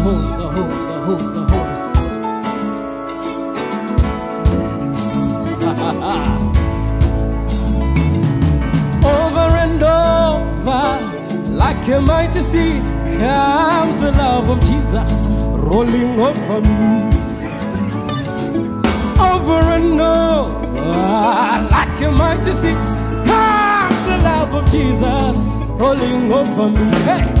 over and over, like a mighty sea, comes the love of Jesus rolling over me. Over and over, like a mighty sea, comes the love of Jesus rolling over me. Hey.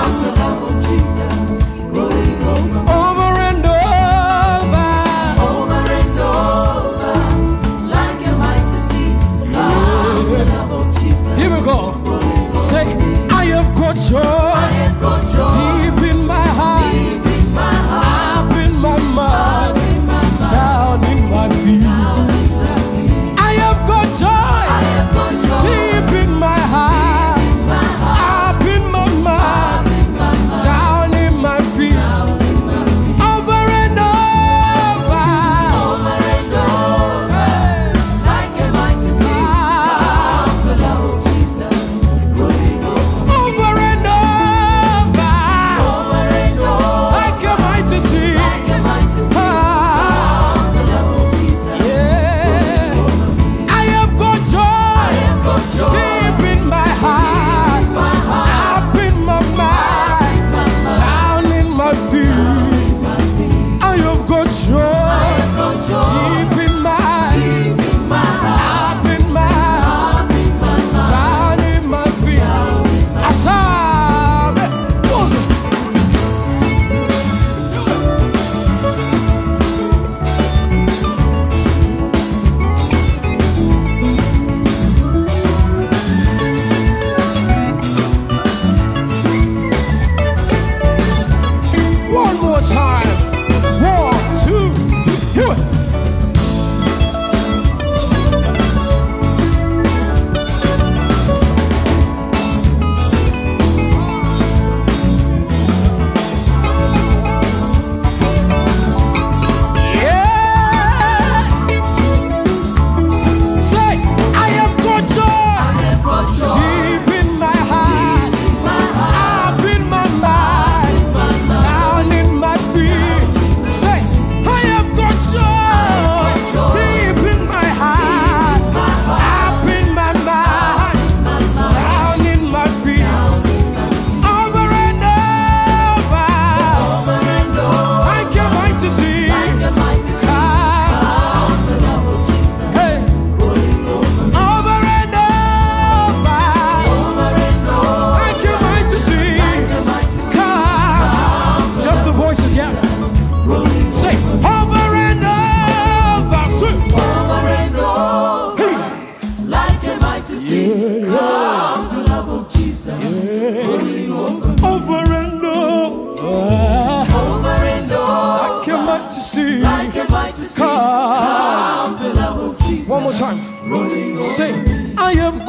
sure.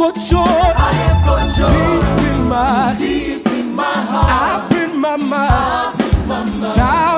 I have got joy. Deep in my, deep in my heart. I've been my mind. I've been my mind.